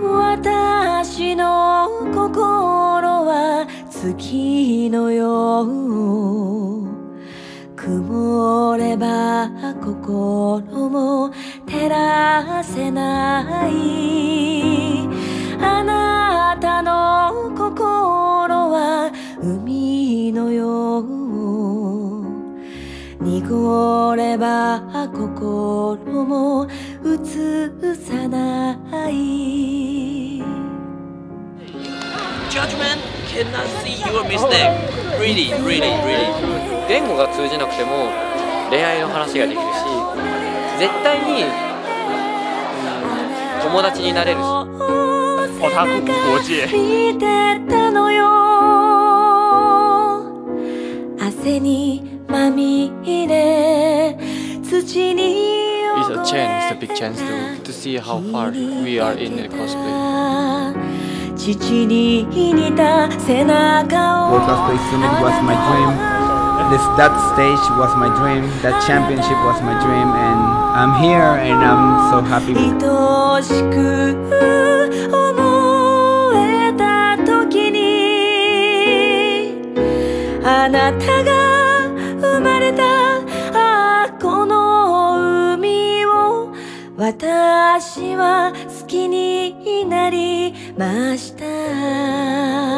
私の心は月のよう曇れば心も照らせないあなたの心は海のよう濁れば心も映さない Judgment cannot see your mistake. Really, really, really. 言語が通じなくても恋愛の話ができるし絶対に、うん、友達になれるしオタク国界汗にまみれ土に It's a chance, it's a big chance to, to see how far we are in the cosplay 父に似た背中を Cosplay Summit was my dream. This that stage was my dream. That championship was my dream, and I'm here, and I'm so happy. 愛しく思えた時にあなたが生まれたああこの海を私は好きになりました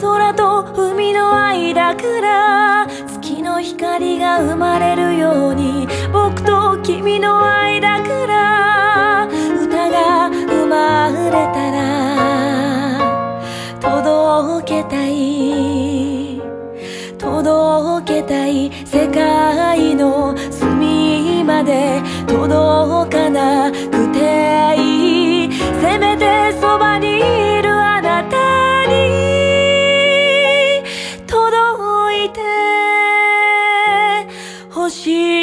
空と海の間から月の光が生まれるように僕と君の間から歌が生まれたら届けたい届けたい世界の隅まで届かない。しい。